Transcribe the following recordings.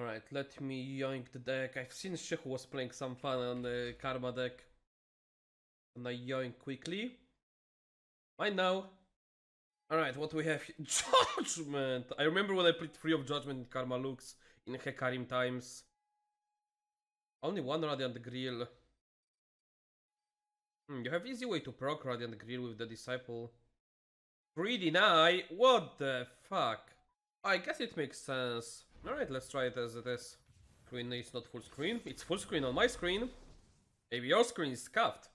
Alright, let me yoink the deck. I've seen Shehu was playing some fun on the Karma deck. And I yoink quickly. Mine now. Alright, what we have here? Judgment! I remember when I played Free of Judgment in Karma Lux in Hecarim times. Only one Radiant Grill. Hmm, you have easy way to proc Radiant Grill with the Disciple. Greedy Eye? What the fuck? I guess it makes sense. Alright, let's try it as it is. Screen is not full screen. It's full screen on my screen. Maybe your screen is scuffed.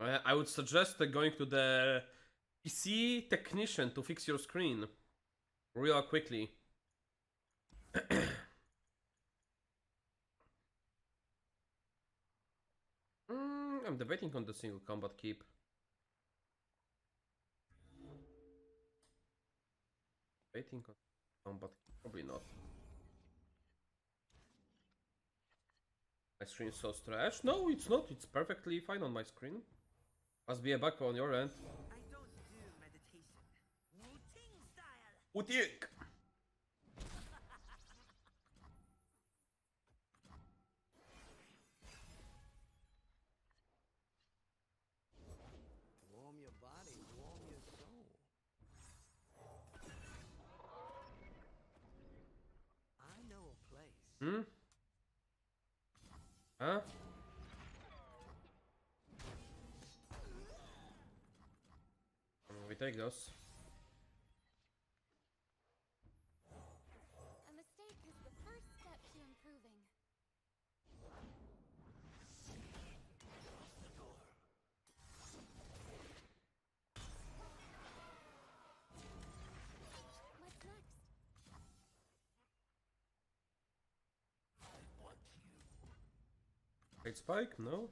I would suggest going to the PC technician to fix your screen real quickly. mm, I'm debating on the single combat keep. Debating on combat keep. Probably not. My screen is so stretched. No, it's not. It's perfectly fine on my screen. Must be a bug on your end. I don't do meditation. Wu Ting style. Utik! Warm your body, warm your soul. I know a place. Hmm? Huh? Mm, Great spike? No?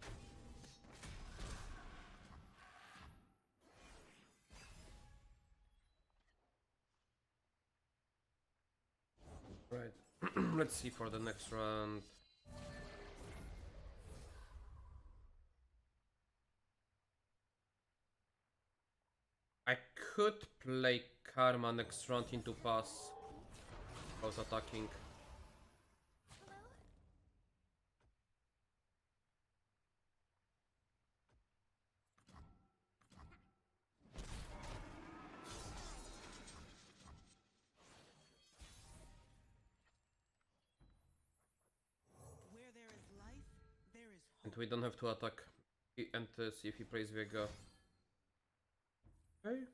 Right. Let's see for the next round. I could play Karma next round into pass. I was attacking. And we don't have to attack i- and uh, see if he plays Vega. Okay.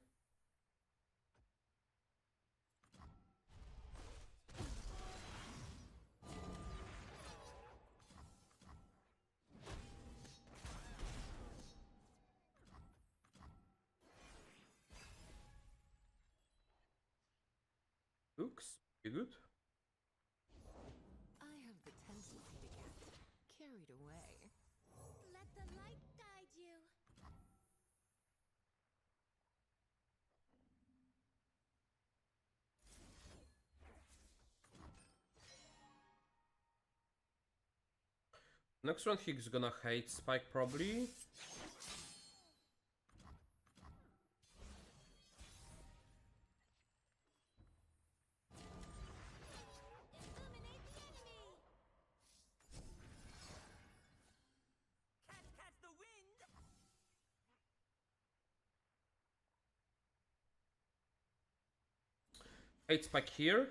Looks pretty good. I have the tendency to get carried away. Next round he's gonna hate Spike probably. Hate Spike here.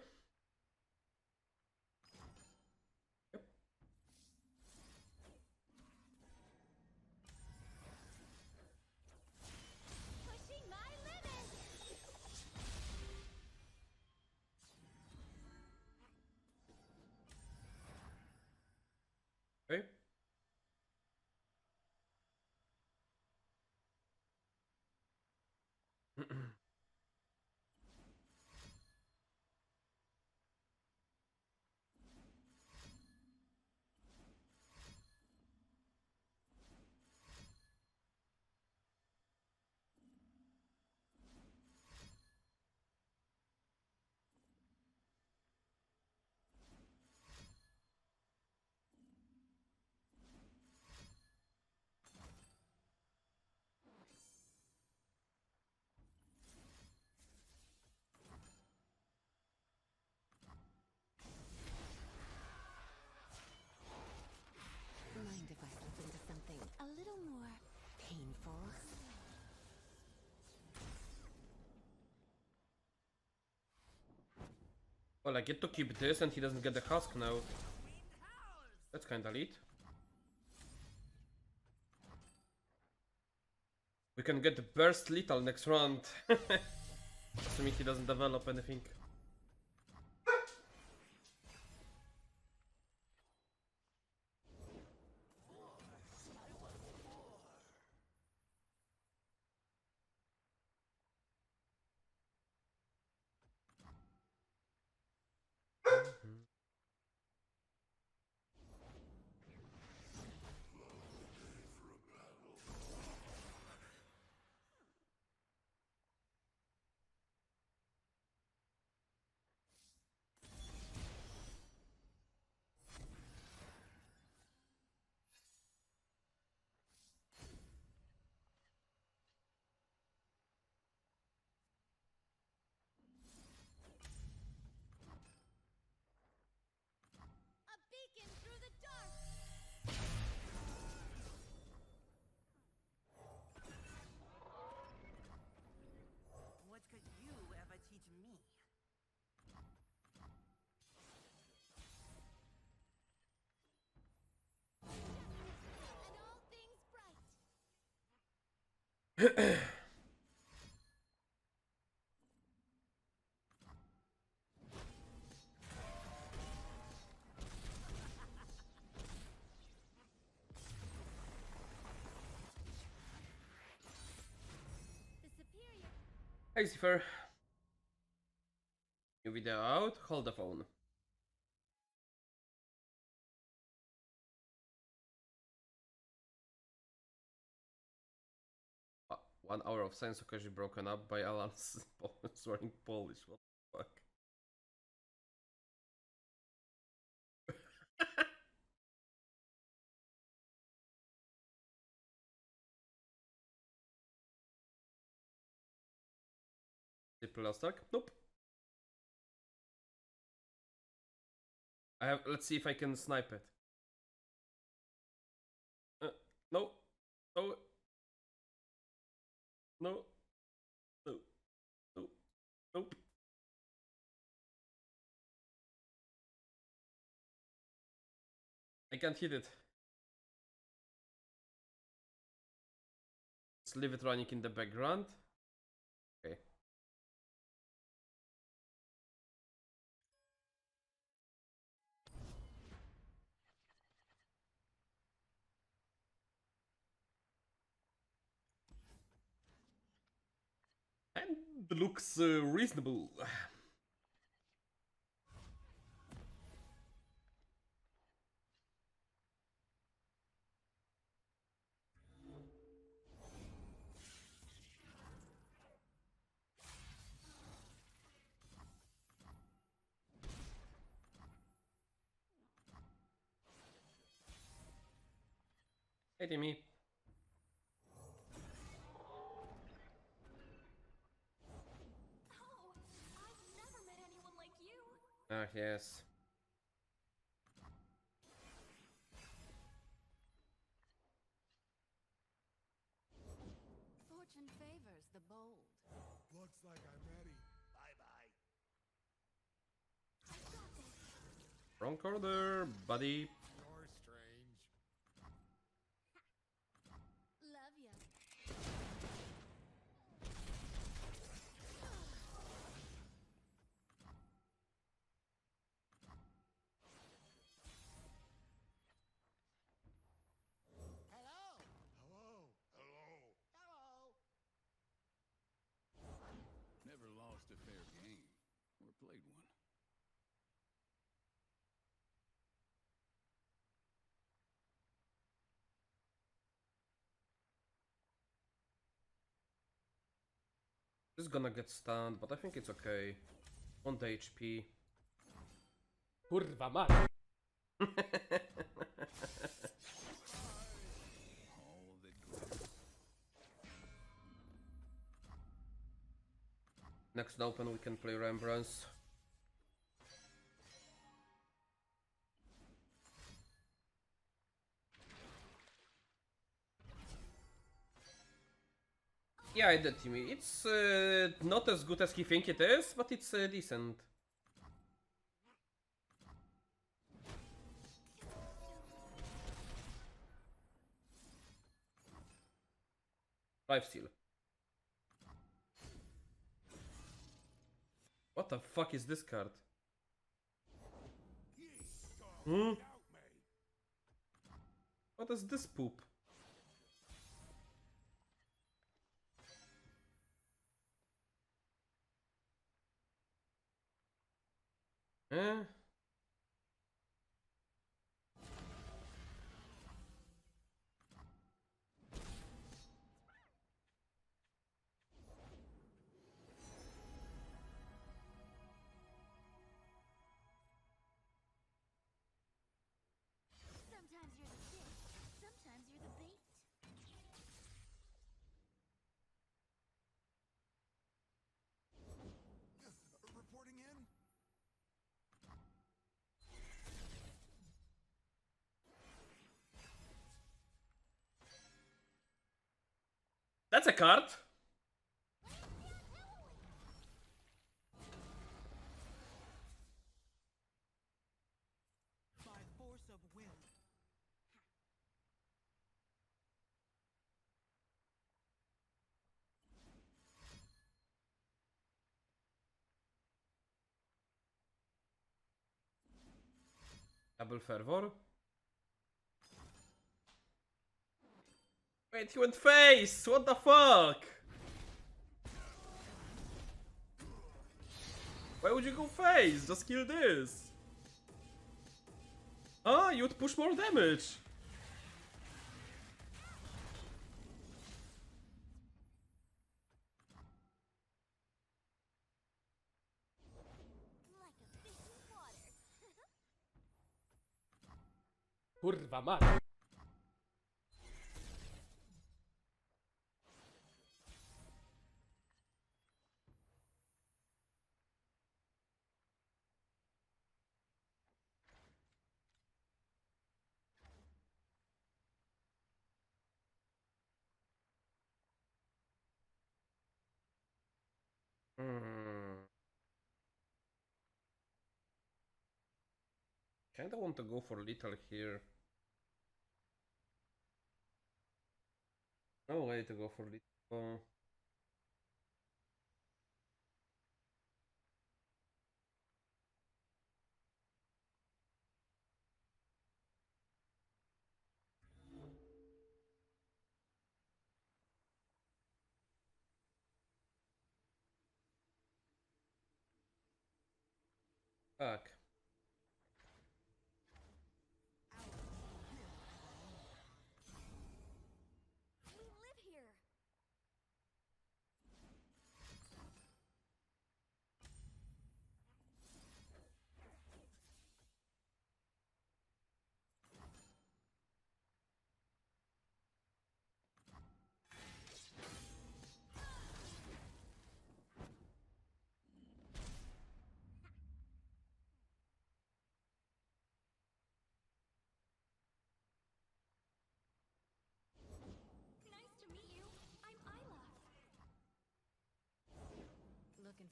Well, I get to keep this and he doesn't get the husk now. That's kinda lit. We can get the burst lethal next round. Assuming he doesn't develop anything. Hey Zephyr. New video out, hold the phone. One hour of Science Okaji broken up by Alan swearing Polish. What the fuck? Triple last? Nope. I have. Let's see if I can snipe it. Uh, no. No. No. No. No. Nope. I can't hit it. Let's leave it running in the background. And looks uh, reasonable. Hey Timmy. Ah, yes. Fortune favors the bold. Looks like I'm ready. Bye bye. I've got this. Wrong order, buddy. This is gonna get stunned, but I think it's okay. On the HP. Kurwa mać! All that glitters. Next open we can play Remembrance. yeah, I did, Timmy. It's uh, not as good as he think it is, but it's uh, decent. Lifesteal. What the fuck is this card? Hmm? What is this poop? 嗯。That's a card! Double fervor. Wait, he went face! What the fuck? Why would you go face? Just kill this. Ah, you'd push more damage. Kurwa mać. Hmm. Kinda want to go for little here. No way to go for little. Fuck.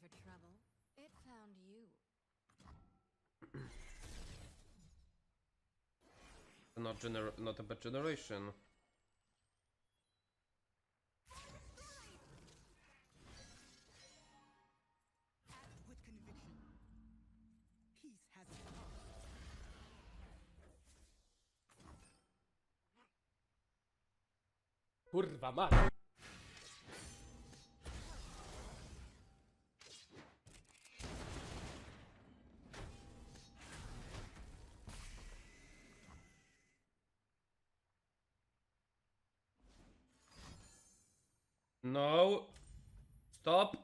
For trouble? It found you. Not gener not a bad generation. Act with conviction. Peace has a cost. Kurwa mać. No. Stop.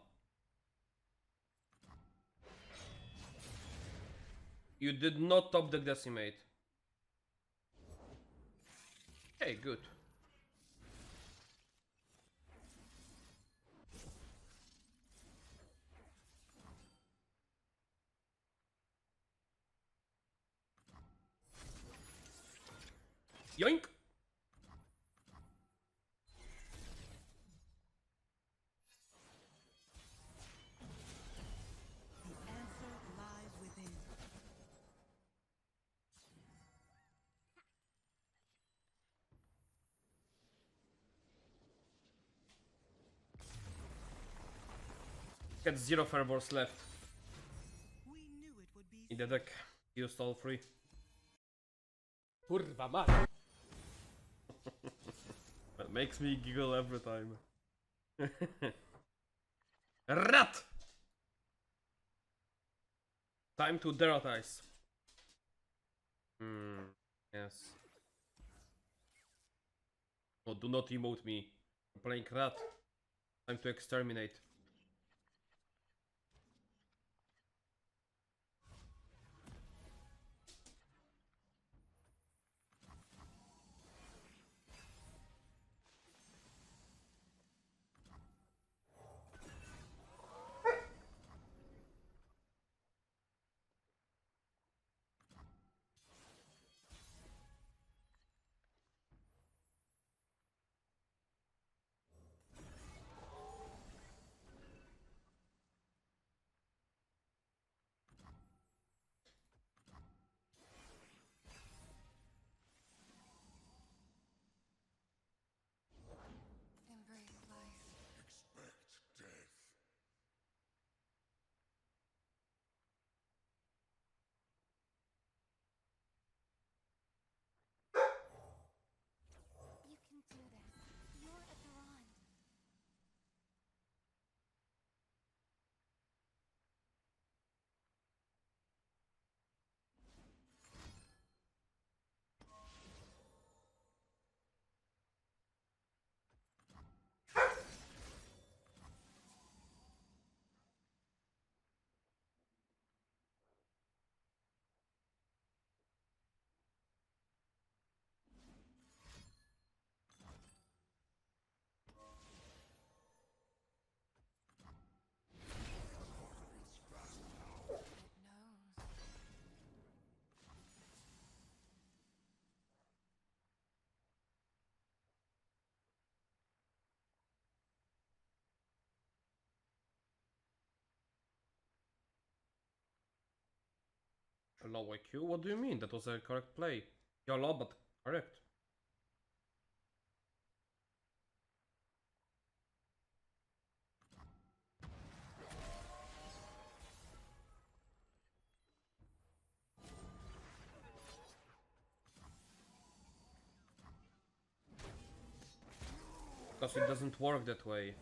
You did not top the decimate. Hey, good. Yoink! Got zero fireballs left We knew it would be in the deck. Used all three. Kurwa mać. That makes me giggle every time. Rat! Time to derrotize. Hmm, yes. Oh, do not emote me. I'm playing rat. Time to exterminate. Low IQ? What do you mean? That was a correct play. You're low, but correct. Because it doesn't work that way.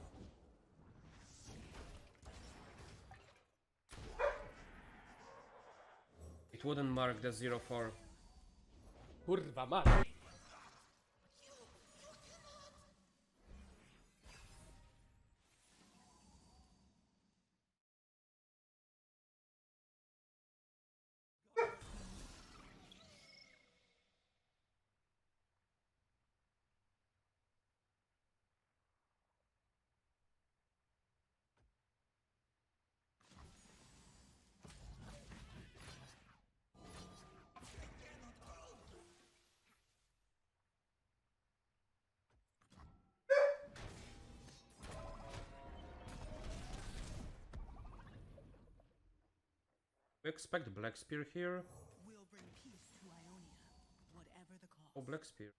It wouldn't mark the 04. Kurwa mać. We expect Black Spear here. We'll bring peace to Ionia, whatever the cost. Oh, Black Spear.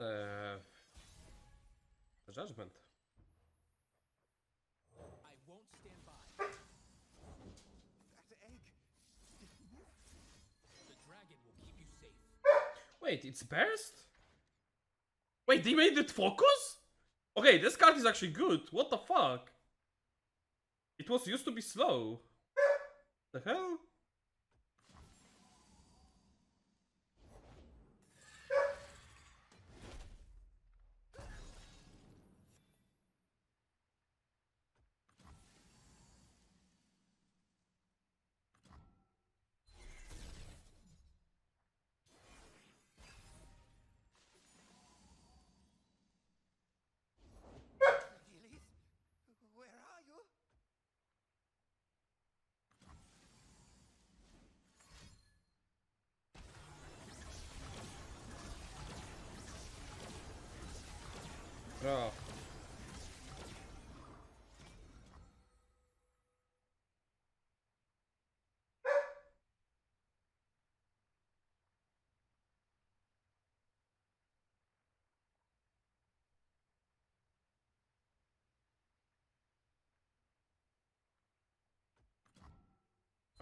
Uh, judgment. I won't stand by. That egg. The dragon will keep you safe. Wait, it's burst? Wait, they made it focus? Okay, this card is actually good. What the fuck? It was used to be slow. The hell?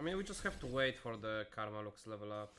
Mean, we just have to wait for the Karma Lux level up.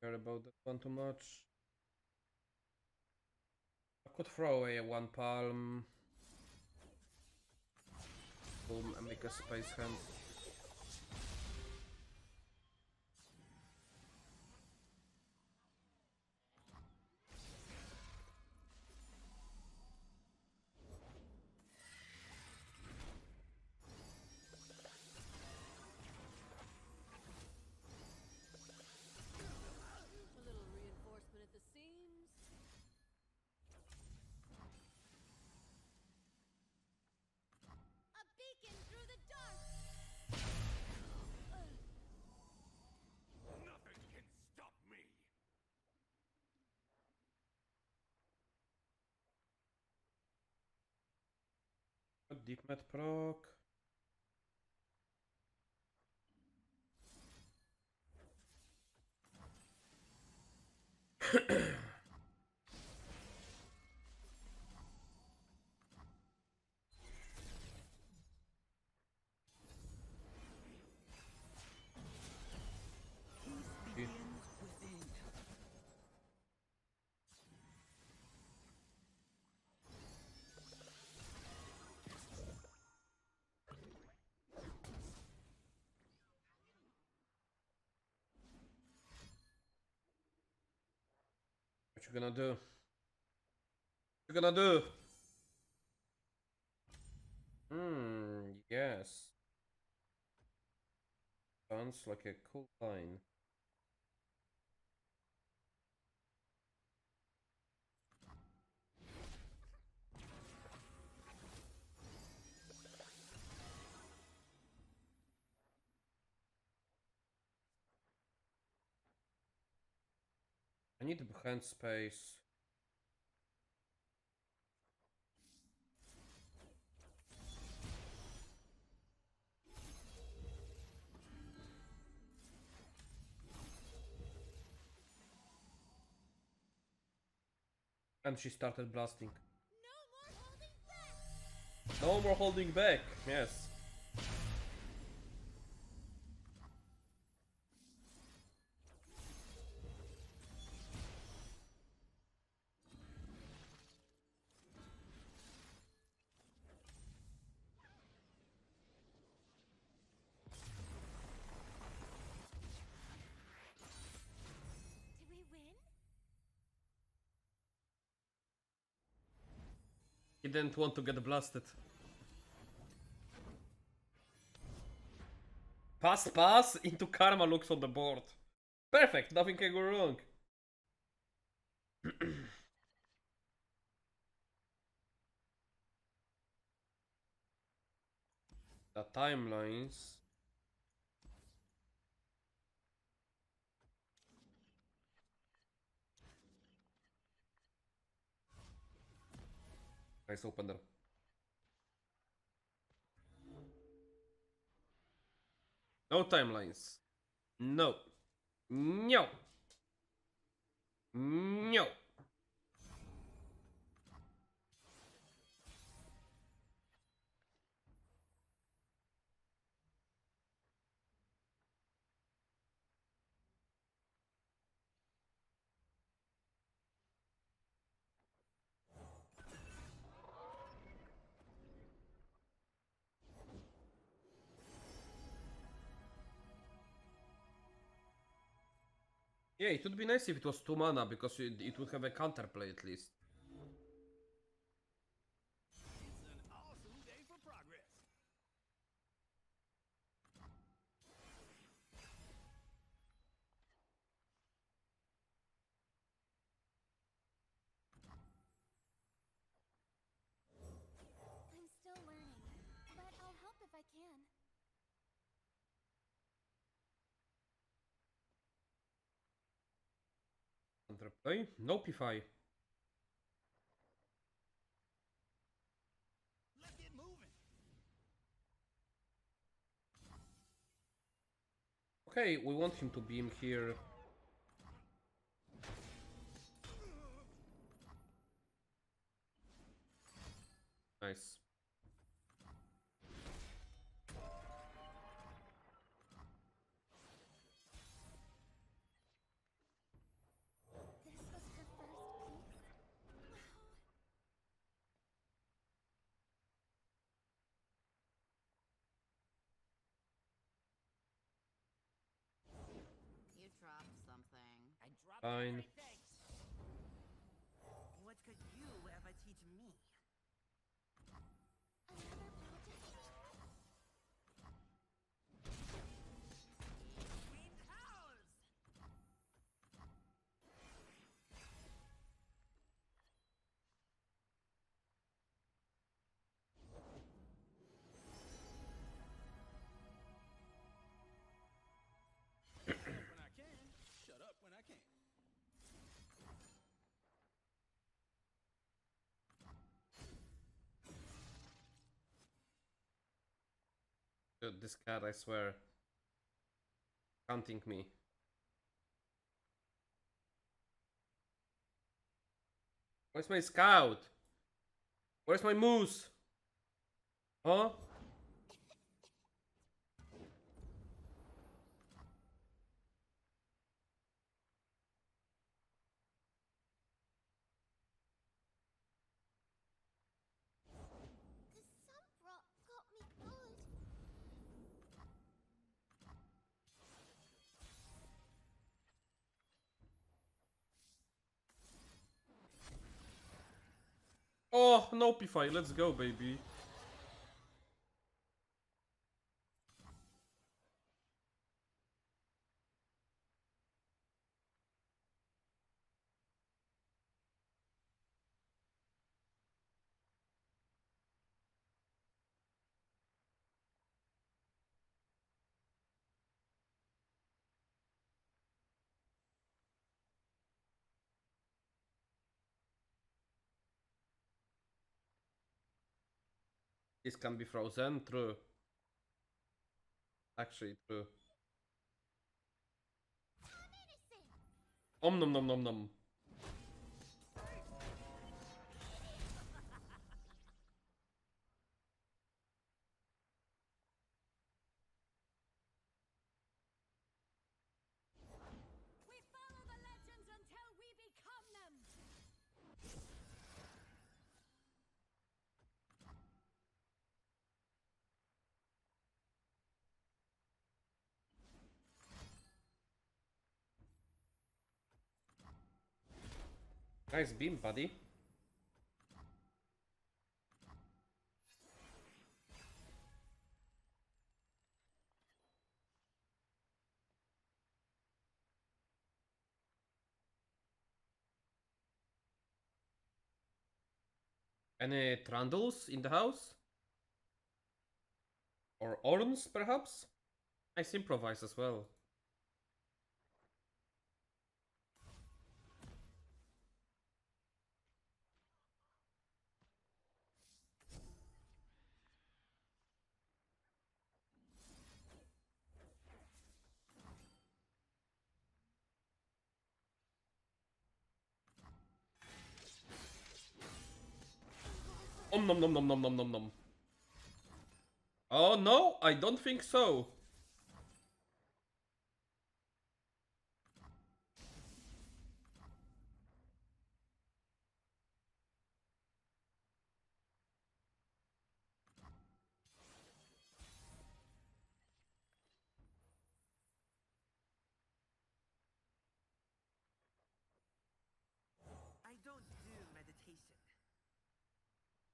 Care about that one too much. I could throw away a one palm. Boom, and make a space hand. Deep DeepMed proc. What you gonna do? What you gonna do? Hmm, yes. Sounds like a cool line. I need the behind space. And she started blasting. No more holding back. No more holding back. Yes. Didn't want to get blasted. Pass, pass into Karma Lux on the board. Perfect, nothing can go wrong. the timelines. Nice opener. No timelines. No. No. No. Yeah, it would be nice if it was 2 mana because it, it would have a counterplay at least. Play. Nopeify. Let's get moving. Okay, we want him to beam here. Nice. Fine. Dude, this cat, I swear. Hunting me. Where's my scout? Where's my moose? Huh? Oh, Nopeify, let's go, baby. This can be frozen, true. Actually, true. Om nom nom nom nom. Nice beam, buddy. Any trundles in the house? Or Ornns, perhaps? Nice improvise as well. Om nom nom nom nom nom nom nom. Oh no, I don't think so.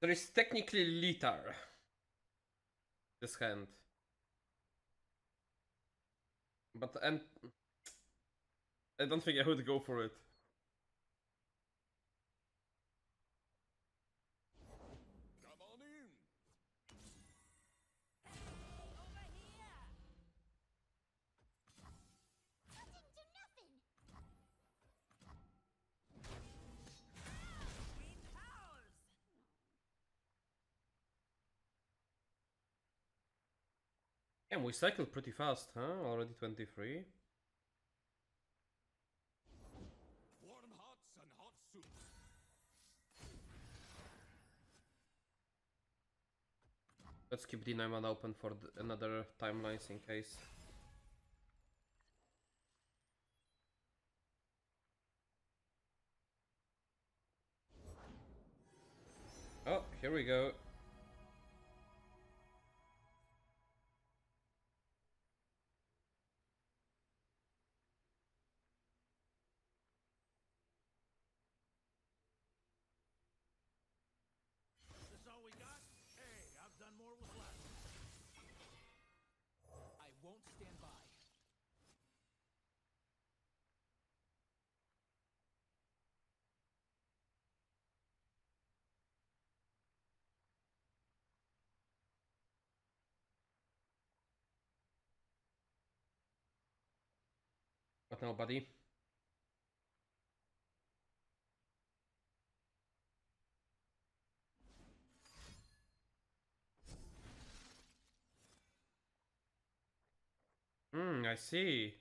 There is technically Litar. This hand. But and I don't think I would go for it. Damn, we cycled pretty fast, huh? Already 23. Warm hots and hot soups. Let's keep the Neumann open for th- another timelines in case. Oh, here we go. Buddy? Hmm, I see.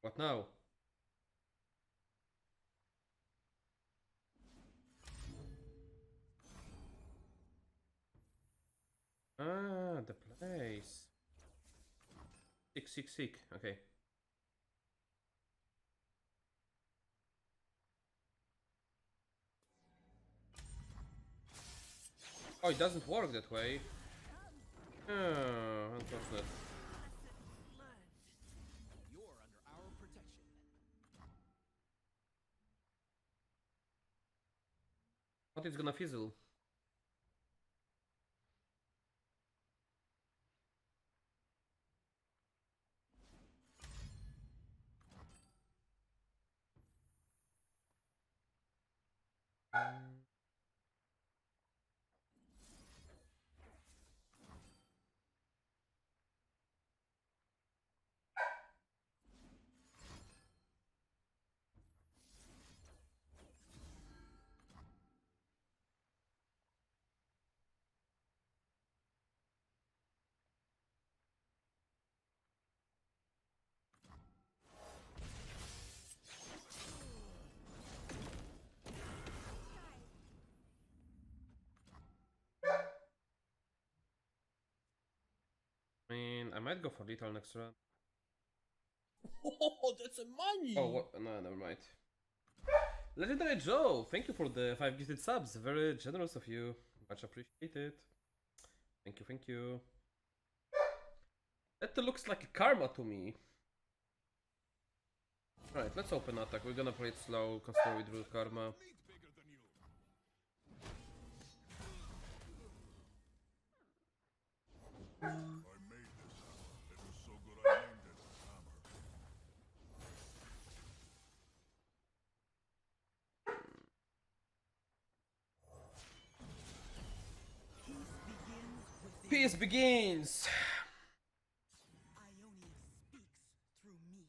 What now? Ah, the place. Sick, sick, sick. Okay. Oh, it doesn't work that way. Oh, unfortunate. You're under our protection. But it's I mean, I might go for lethal next round. Oh, that's a money. Oh, what? No, never mind. Legendary Joe, thank you for the five gifted subs. Very generous of you. Much appreciated. Thank you, thank you. That looks like a karma to me. Alright, let's open attack. We're gonna play it slow, consider with root karma. Peace begins! Ionia speaks through me.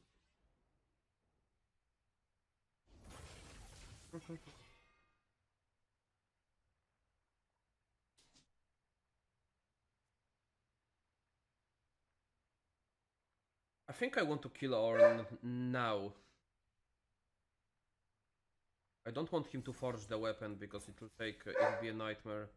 I think I want to kill Ornn now. I don't want him to forge the weapon because it will take, uh, it'll be a nightmare.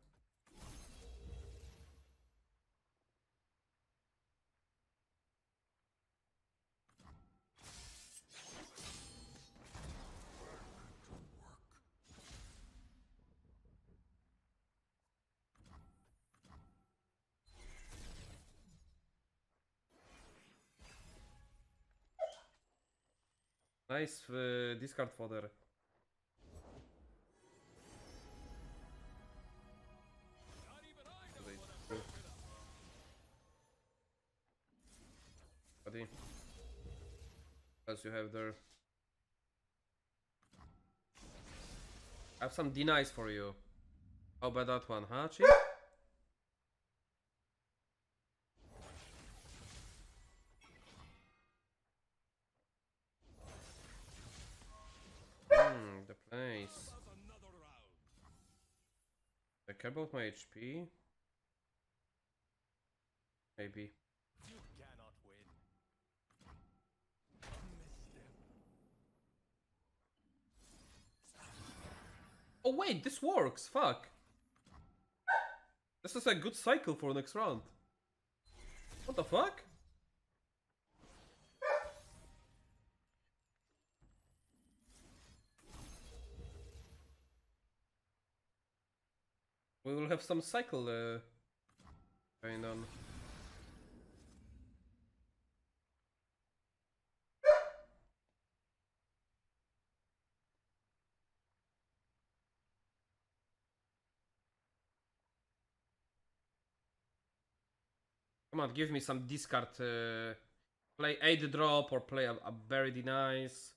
Nice uh, discard fodder. Buddy. What you have there? I have some denies for you. How about that one, huh, Chief? Care about my HP? Maybe. You cannot win. Oh wait, this works! Fuck! This is a good cycle for next round. What the fuck? We will have some cycle uh, going on. Come on, give me some discard. Uh, play 8 drop or play a, a very nice.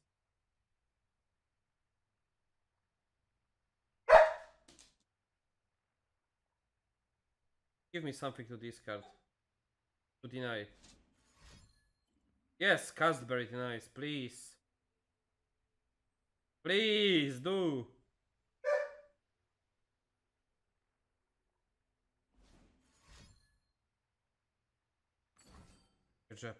Give me something to discard. To deny. Yes, cast very nice, please. Please do. Good job.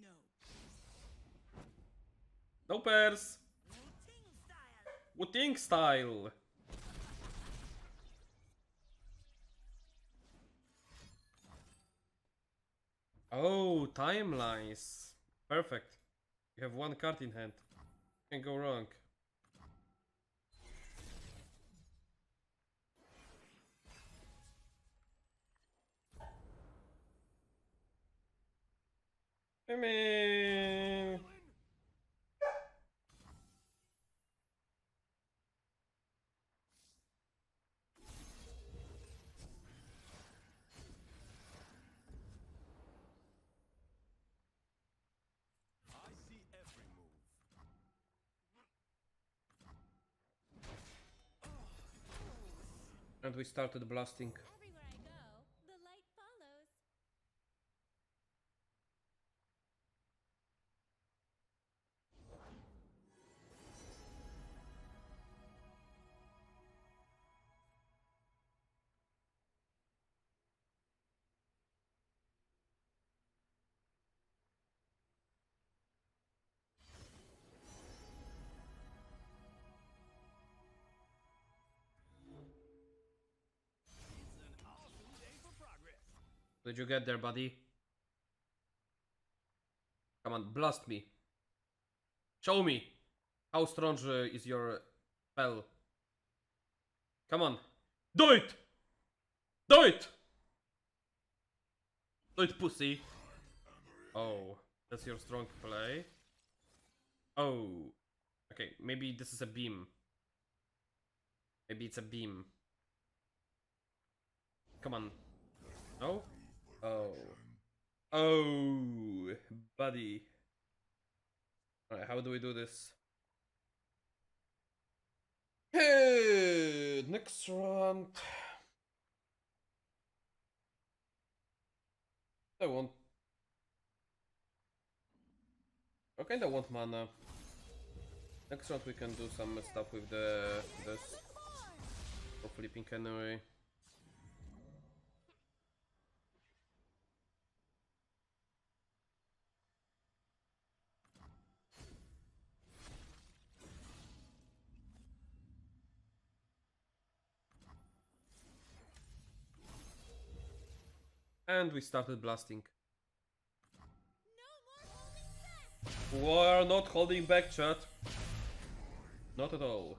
No. No pairs. Wuju style. Style. Oh, timelines. Perfect. You have one card in hand. Can't go wrong. I mean... And we started blasting. Did you get there, buddy? Come on, blast me. Show me how strong uh, is your spell. Come on. Do it! Do it! Do it, pussy. Oh, that's your strong play. Oh. Okay, maybe this is a beam. Maybe it's a beam. Come on. No? Oh. Oh, buddy. Alright, how do we do this? Hey, next round. I want. Okay I kinda want mana. Next round we can do some stuff with the this. For flipping anyway. And we started blasting. No. We are not holding back, chat. Not at all.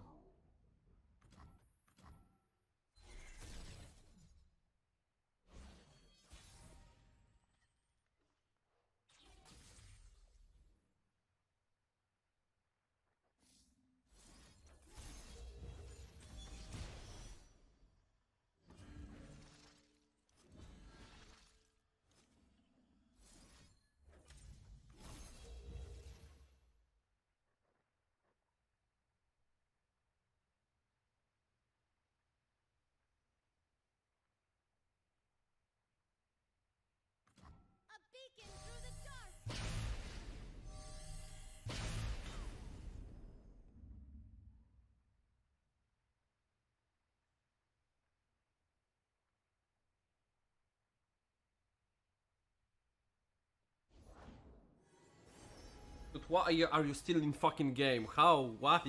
Why are you, still in fucking game? How? Why?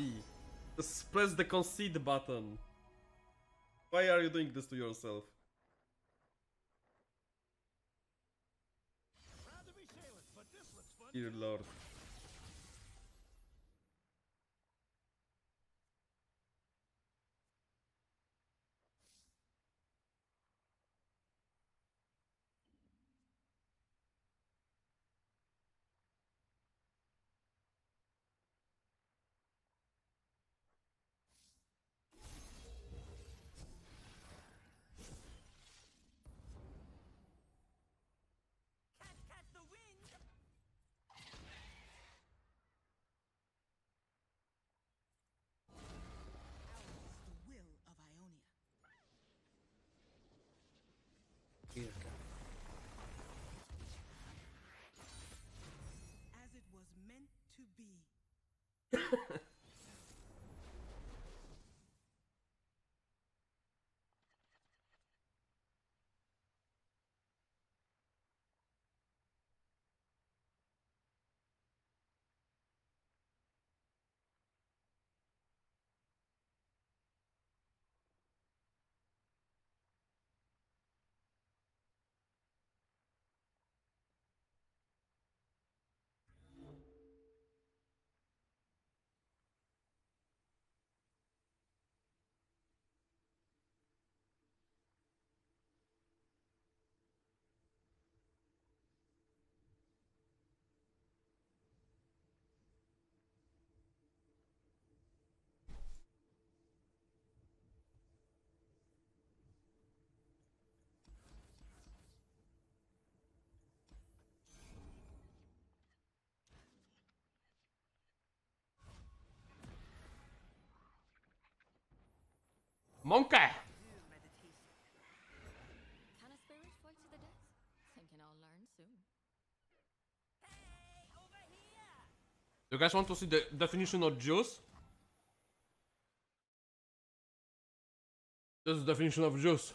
Just press the concede button. Why are you doing this to yourself? Dear to here! You guys want to see the definition of juice? This is the definition of juice.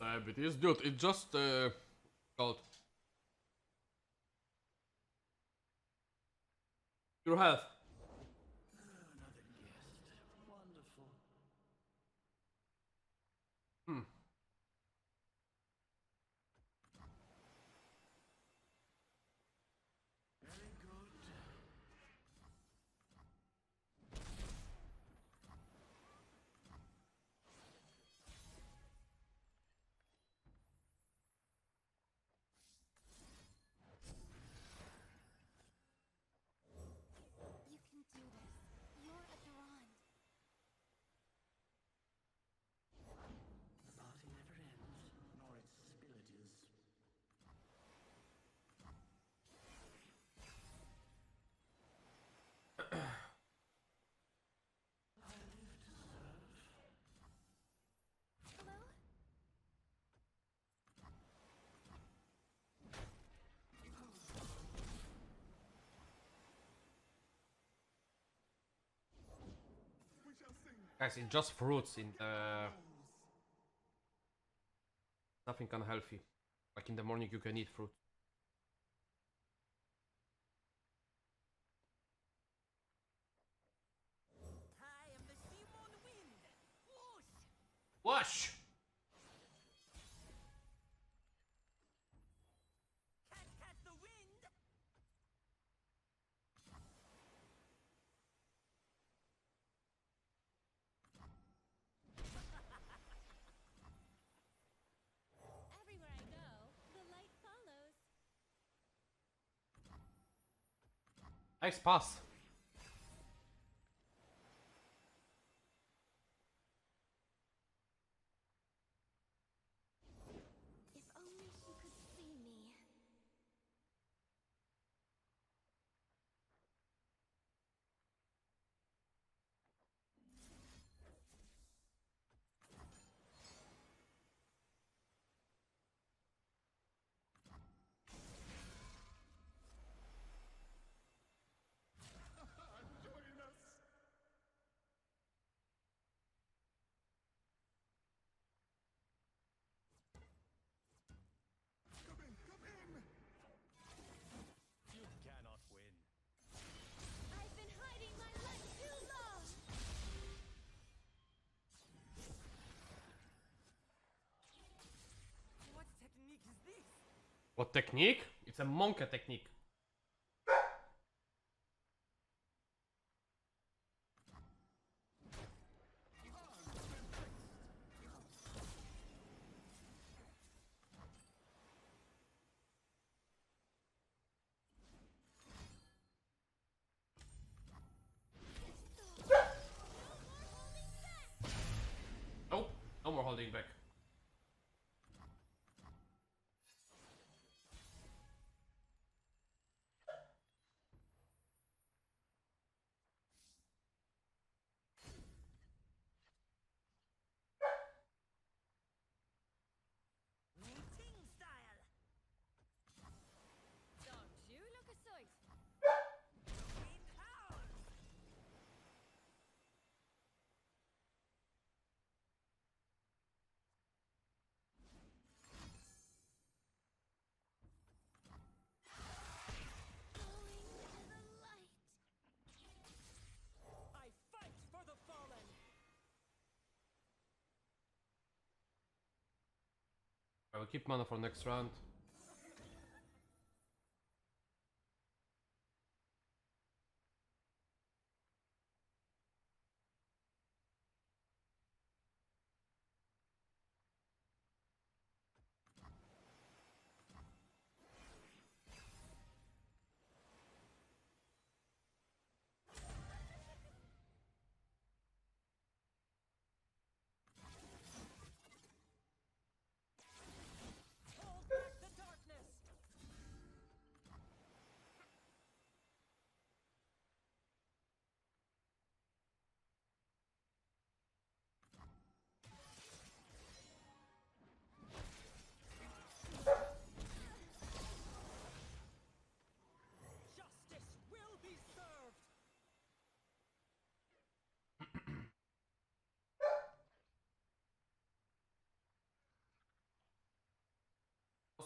Diabetes, dude, it just uh, called your health. Another guest. Wonderful. Hmm. Very good. You can do this. You're a Durand. The party never ends, nor its spillages. I live to serve. Hello? Guys, it's just fruits in the... Nothing unhealthy. Like in the morning you can eat fruit. I am the Simon Wind! Whoosh! Wash! Catch, catch the wind! Everywhere I go, the light follows. Nice pass. Wat techniek? It's a monkey technique. I will keep mana for next round.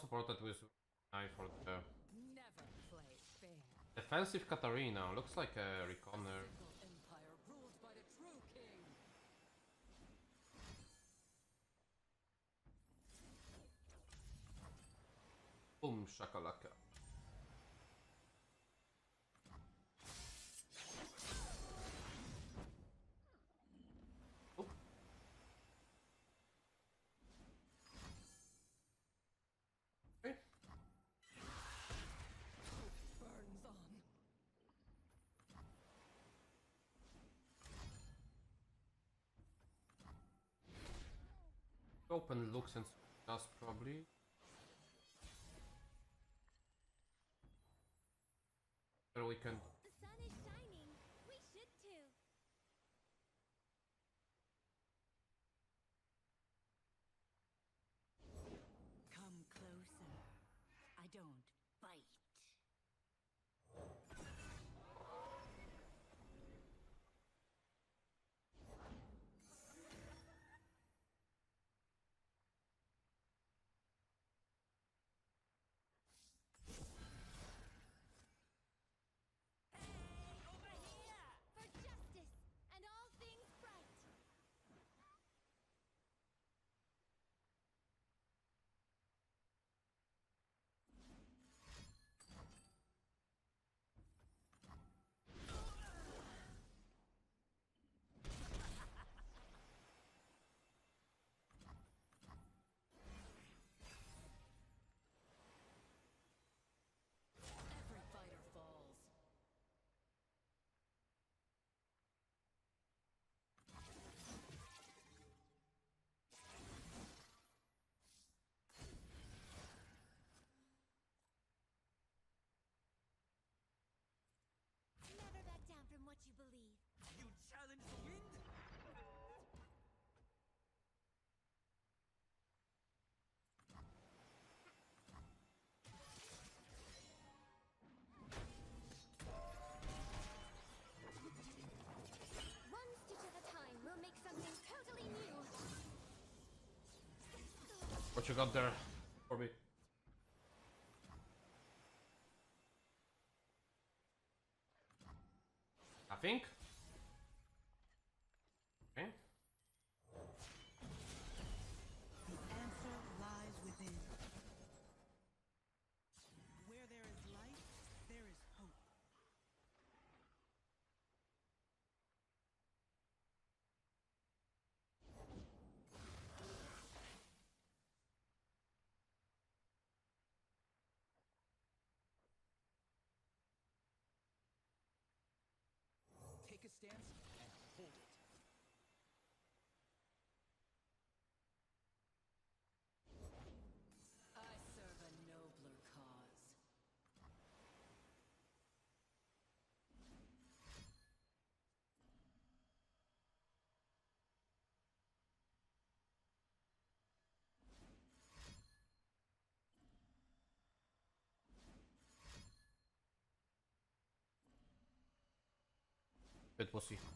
supported with eye for the Defensive Katarina looks like a reconner. Boom shakalaka. Open looks and does probably. Or we can What you got there for me? 5 посвіхнув.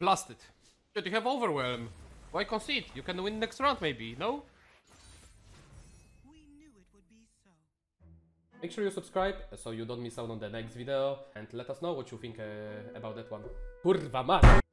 Blasted. But you have Overwhelm. Why concede? You can win next round maybe, no? It. Make sure you subscribe so you don't miss out on the next video and let us know what you think uh, about that one. Kurwa mać!